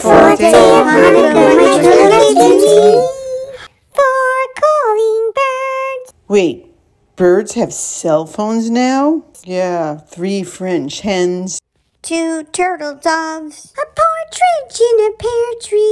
Four calling birds. Wait, birds have cell phones now? Yeah, three French hens. Two turtle doves. A partridge in a pear tree.